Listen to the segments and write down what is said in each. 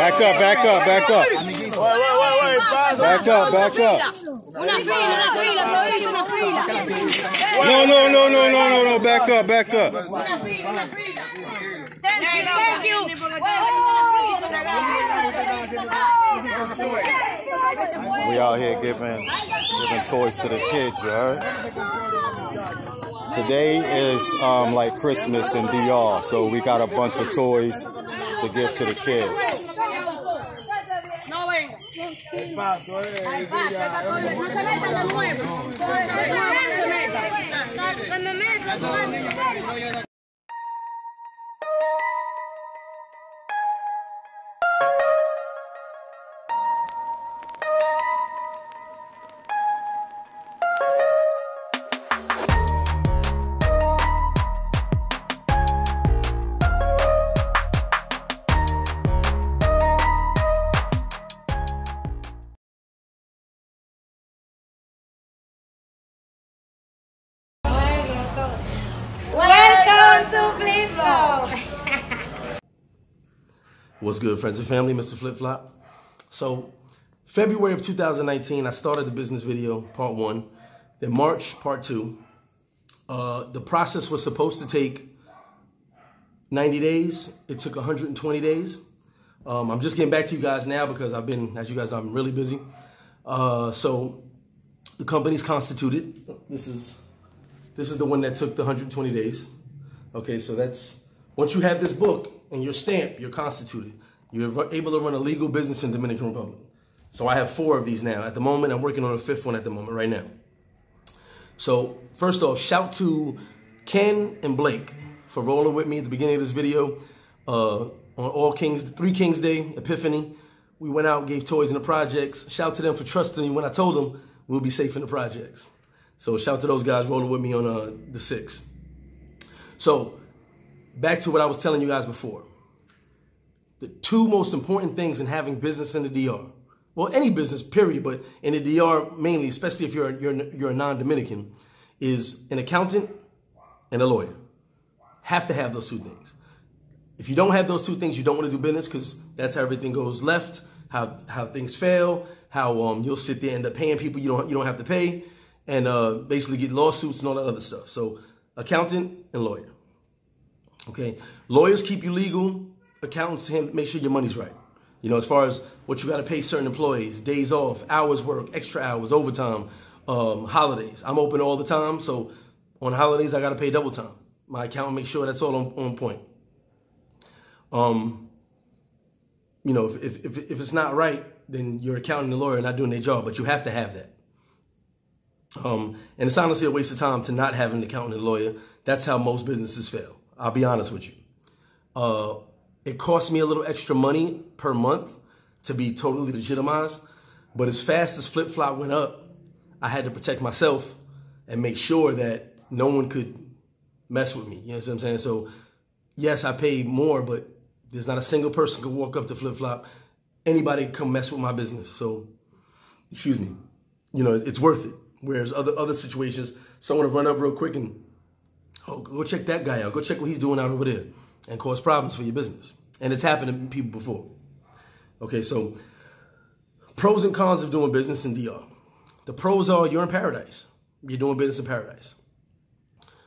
Back up, back up, back up. Back up, back up. Una fila, una fila, Florida, una fila. No, no, no, no, no, no, no. Back up, back up. Una fila, una fila. Thank you, thank We out here giving giving toys to the kids? Today is um, like Christmas in DR, so we got a bunch of toys to give to the kids. To Flip Flop. What's good, friends and family? Mr. Flip Flop. So, February of 2019, I started the business video, part one. Then March, part two. Uh, the process was supposed to take 90 days. It took 120 days. Um, I'm just getting back to you guys now because I've been, as you guys know, I'm really busy. Uh, so, the company's constituted. This is this is the one that took the 120 days. Okay, so that's once you have this book and your stamp, you're constituted. You're able to run a legal business in Dominican Republic. So I have four of these now. At the moment, I'm working on a fifth one at the moment, right now. So first off, shout to Ken and Blake for rolling with me at the beginning of this video. Uh, on All Kings, Three Kings Day, Epiphany, we went out, gave toys in the projects. Shout to them for trusting me when I told them we'll be safe in the projects. So shout to those guys rolling with me on uh, the six. So back to what I was telling you guys before. The two most important things in having business in the DR, well, any business, period, but in the DR mainly, especially if you're you're you're a non-Dominican, is an accountant and a lawyer. Have to have those two things. If you don't have those two things, you don't want to do business because that's how everything goes left, how how things fail, how um you'll sit there and end up paying people you don't you don't have to pay, and uh, basically get lawsuits and all that other stuff. So accountant and lawyer. Okay, lawyers keep you legal. Accountants hand- make sure your money's right. You know, as far as what you got to pay certain employees, days off, hours work, extra hours, overtime, um, holidays. I'm open all the time, so on holidays I got to pay double time. My accountant makes sure that's all on, on point. Um, you know, if, if, if, it's not right, then your accountant and lawyer are not doing their job, but you have to have that. Um, and it's honestly a waste of time to not have an accountant and lawyer. That's how most businesses fail. I'll be honest with you. Uh, it cost me a little extra money per month to be totally legitimized, but as fast as Flip Flop went up, I had to protect myself and make sure that no one could mess with me. You know what I'm saying? So, yes, I paid more, but there's not a single person could walk up to Flip Flop. Anybody come mess with my business. So, excuse me, you know, it's worth it. Whereas other other situations, someone will run up real quick and, oh, go check that guy out. Go check what he's doing out over there and cause problems for your business. And it's happened to people before. Okay, so pros and cons of doing business in DR. The pros are you're in paradise. You're doing business in paradise.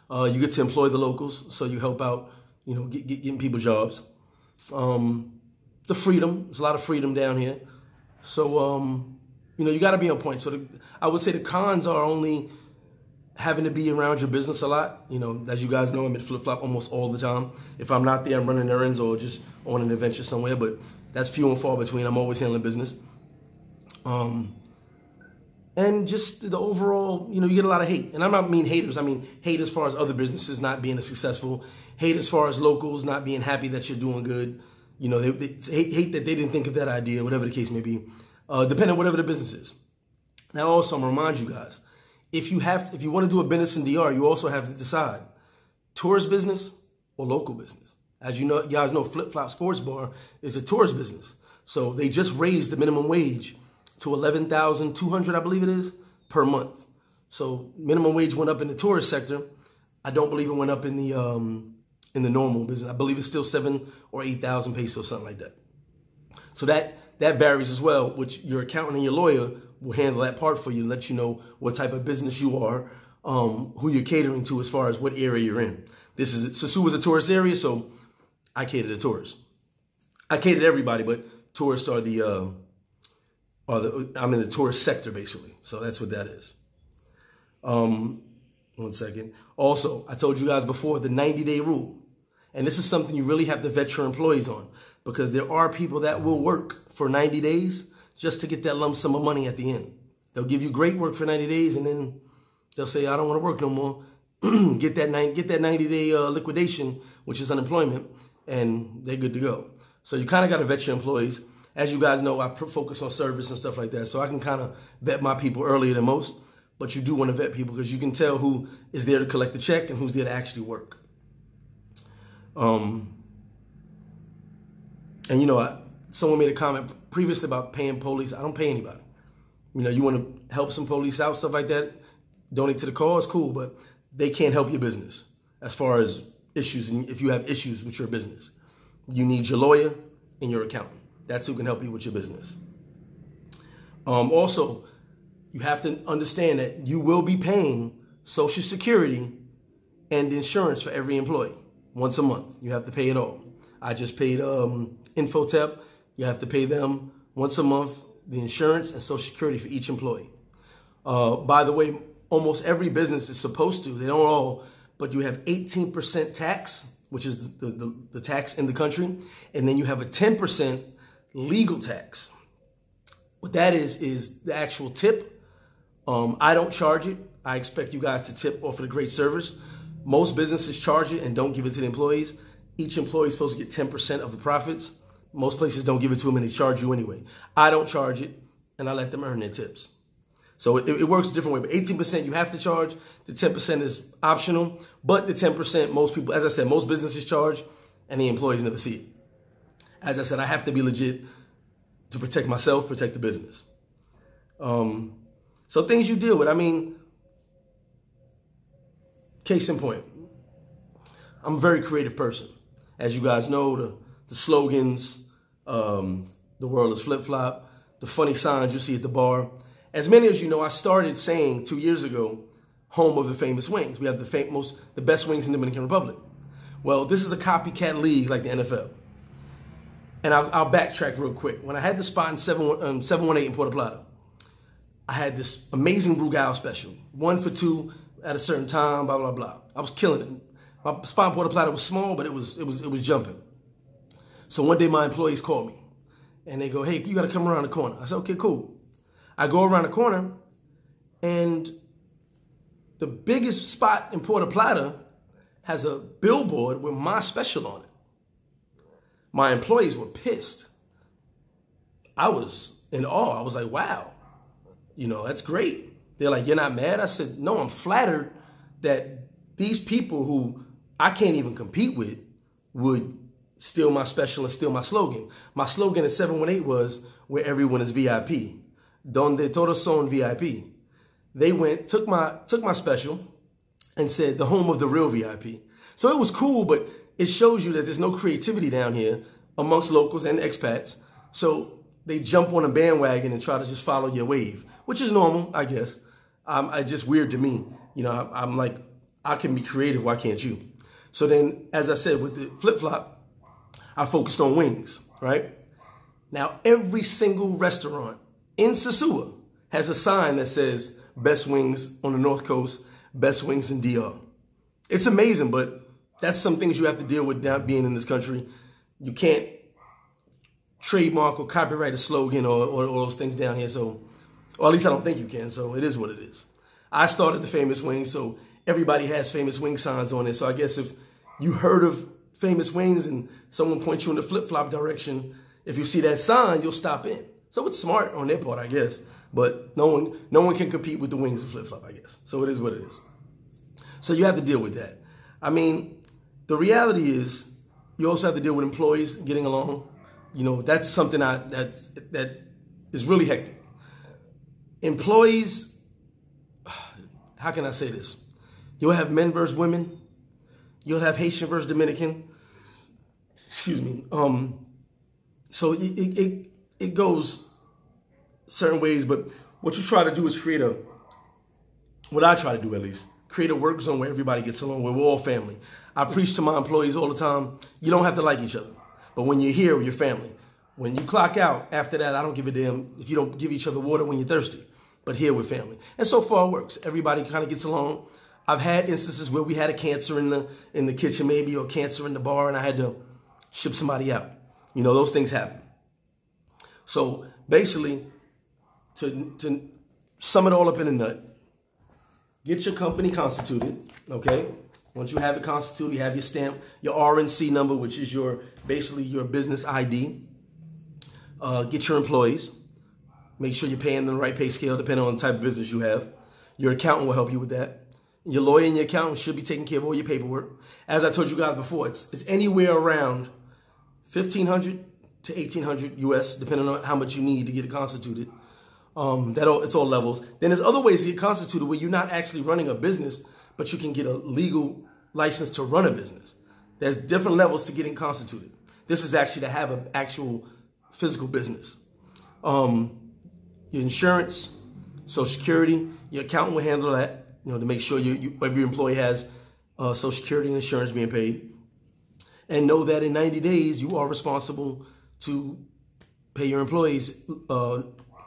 Uh, you get to employ the locals, so you help out, you know, get, get, getting people jobs. Um, the freedom, there's a lot of freedom down here. So, um, you know, you got to be on point. So the, I would say the cons are only having to be around your business a lot. You know, as you guys know, I'm at Flip Flop almost all the time. If I'm not there, I'm running errands or just on an adventure somewhere, but that's few and far between. I'm always handling business. Um, and just the overall, you know, you get a lot of hate. And I'm not mean haters. I mean hate as far as other businesses not being as successful. Hate as far as locals not being happy that you're doing good. You know, they, they hate, hate that they didn't think of that idea, whatever the case may be. Uh, depending on whatever the business is. Now, also, I'm gonna remind you guys, if you have, if you want to do a business in DR, you also have to decide tourist business or local business. As you know, you guys know, Flip Flop Sports Bar is a tourist business. So they just raised the minimum wage to eleven thousand two hundred, I believe it is, per month. So minimum wage went up in the tourist sector. I don't believe it went up in the um, in the normal business. I believe it's still seven or eight thousand pesos, something like that. So that that varies as well. Which your accountant and your lawyer will handle that part for you, and let you know what type of business you are, um, who you're catering to, as far as what area you're in. This is Sosua is a tourist area, so I catered to tourists. I catered everybody, but tourists are the uh, are the I'm in the tourist sector basically. So that's what that is. Um, one second. Also, I told you guys before the 90 day rule. And this is something you really have to vet your employees on because there are people that will work for 90 days just to get that lump sum of money at the end. They'll give you great work for 90 days and then they'll say, I don't want to work no more. get that 90, get that 90 day uh, liquidation, which is unemployment, and they're good to go. So you kind of got to vet your employees. As you guys know, I focus on service and stuff like that. So I can kind of vet my people earlier than most but you do want to vet people because you can tell who is there to collect the check and who's there to actually work. Um, and you know, I, someone made a comment previously about paying police. I don't pay anybody. You know, you want to help some police out, stuff like that. Donate to the cause, cool, but they can't help your business as far as issues. And if you have issues with your business, you need your lawyer and your accountant. That's who can help you with your business. Um, also, you have to understand that you will be paying Social Security and insurance for every employee once a month. You have to pay it all. I just paid um, Infotep. You have to pay them once a month the insurance and Social Security for each employee. Uh, by the way, almost every business is supposed to. They don't all, but you have 18% tax, which is the, the, the tax in the country, and then you have a 10% legal tax. What that is, is the actual tip um, I don't charge it. I expect you guys to tip off of the great service. Most businesses charge it and don't give it to the employees. Each employee is supposed to get 10% of the profits. Most places don't give it to them and they charge you anyway. I don't charge it and I let them earn their tips. So it, it works a different way. But 18% you have to charge. The 10% is optional. But the 10% most people, as I said, most businesses charge and the employees never see it. As I said, I have to be legit to protect myself, protect the business. Um, so things you deal with. I mean, case in point, I'm a very creative person. As you guys know, the, the slogans, um, the world is flip-flop, the funny signs you see at the bar. As many as you know, I started saying two years ago, home of the famous wings. We have the fam- most, the best wings in the Dominican Republic. Well, this is a copycat league like the NFL. And I'll, I'll backtrack real quick. When I had the spot in 7, um, 718 in Puerto Plata, I had this amazing Brugal special, one for two at a certain time, blah, blah, blah. I was killing it. My spine Puerto Plata was small, but it was, it was, it was jumping. So one day my employees called me and they go, hey, you got to come around the corner. I said, okay, cool. I go around the corner and the biggest spot in Puerto Plata has a billboard with my special on it. My employees were pissed. I was in awe. I was like, wow. You know, that's great. They're like, you're not mad? I said, no, I'm flattered that these people who I can't even compete with would steal my special and steal my slogan. My slogan at 718 was where everyone is VIP. Donde todos son VIP. They went, took my, took my special and said the home of the real VIP. So it was cool, but it shows you that there's no creativity down here amongst locals and expats. So they jump on a bandwagon and try to just follow your wave which is normal, I guess. Um, it's just weird to me. You know, I, I'm like, I can be creative. Why can't you? So then, as I said, with the flip flop, I focused on wings, right? Now, every single restaurant in Sosua has a sign that says best wings on the North Coast, best wings in DR. It's amazing, but that's some things you have to deal with down being in this country. You can't trademark or copyright a slogan or, or, or those things down here. So or at least I don't think you can, so it is what it is. I started the Famous Wings, so everybody has Famous Wing signs on it. So I guess if you heard of Famous Wings and someone points you in the flip-flop direction, if you see that sign, you'll stop in. So it's smart on their part, I guess. But no one, no one can compete with the wings of flip-flop, I guess. So it is what it is. So you have to deal with that. I mean, the reality is you also have to deal with employees getting along. You know, that's something I, that's, that is really hectic employees, how can I say this? You'll have men versus women. You'll have Haitian versus Dominican. Excuse me. Um, so it, it, it, it goes certain ways, but what you try to do is create a, what I try to do at least, create a work zone where everybody gets along, where we're all family. I preach to my employees all the time, you don't have to like each other. But when you're here, you're family. When you clock out, after that, I don't give a damn if you don't give each other water when you're thirsty. But here we're family. And so far it works. Everybody kind of gets along. I've had instances where we had a cancer in the in the kitchen maybe or cancer in the bar and I had to ship somebody out. You know, those things happen. So basically, to, to sum it all up in a nut, get your company constituted, okay? Once you have it constituted, you have your stamp, your RNC number, which is your basically your business ID. Uh, get your employees. Make sure you're paying them the right pay scale depending on the type of business you have. Your accountant will help you with that. Your lawyer and your accountant should be taking care of all your paperwork. As I told you guys before, it's, it's anywhere around 1500 to 1800 US, depending on how much you need to get it constituted. Um, that all, it's all levels. Then there's other ways to get constituted where you're not actually running a business, but you can get a legal license to run a business. There's different levels to getting constituted. This is actually to have an actual physical business. Um, your insurance, Social Security, your accountant will handle that, you know, to make sure you, you every employee has uh, Social Security and insurance being paid. And know that in 90 days, you are responsible to pay your employees uh,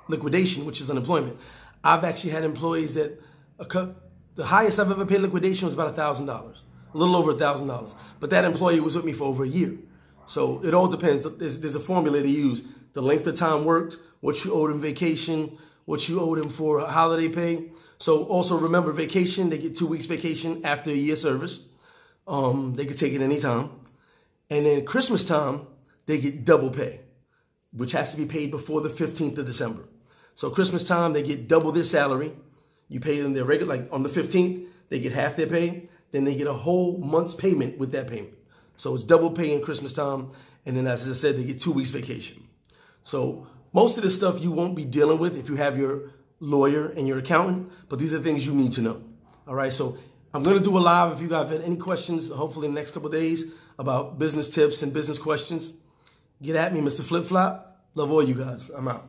liquidation, which is unemployment. I've actually had employees that the highest I've ever paid liquidation was about $1,000, a little over $1,000. But that employee was with me for over a year. So it all depends. There's, there's a formula to use. The length of time worked, what you owed him vacation, what you owed him for holiday pay. So also remember vacation, they get two weeks vacation after a year service. Um, they could take it anytime. And then Christmas time, they get double pay, which has to be paid before the 15th of December. So Christmas time, they get double their salary. You pay them their regular, like on the 15th, they get half their pay. Then they get a whole month's payment with that payment. So it's double pay in Christmas time. And then, as I said, they get two weeks vacation. So most of the stuff you won't be dealing with if you have your lawyer and your accountant, but these are things you need to know. All right. So I'm to do a live if you guys have any questions, hopefully in the next couple days about business tips and business questions. Get at me, Mr. Flip Flop. Love all you guys. I'm out.